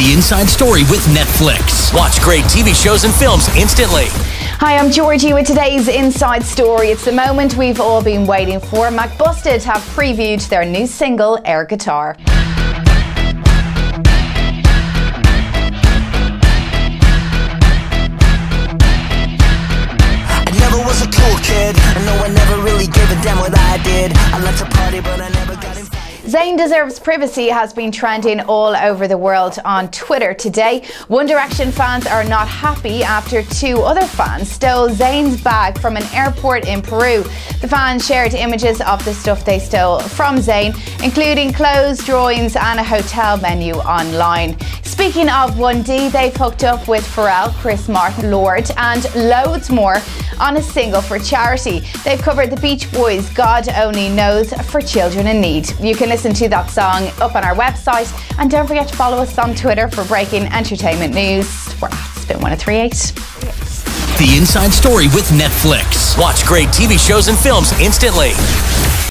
The Inside Story with Netflix. Watch great TV shows and films instantly. Hi, I'm Georgie with today's Inside Story. It's the moment we've all been waiting for. McBusted have previewed their new single, Air Guitar. I never was a cool kid. I know I never really gave a damn what I did. I like to party, but I never got invited. Zayn Deserves Privacy has been trending all over the world on Twitter today. One Direction fans are not happy after two other fans stole Zayn's bag from an airport in Peru. The fans shared images of the stuff they stole from Zayn, including clothes, drawings, and a hotel menu online. Speaking of 1D, they've hooked up with Pharrell, Chris Martin, Lorde, and loads more on a single for charity. They've covered the Beach Boys' God Only Knows for Children in Need. You can listen to that song up on our website, and don't forget to follow us on Twitter for breaking entertainment news. We're at Spin1038. The Inside Story with Netflix. Watch great TV shows and films instantly.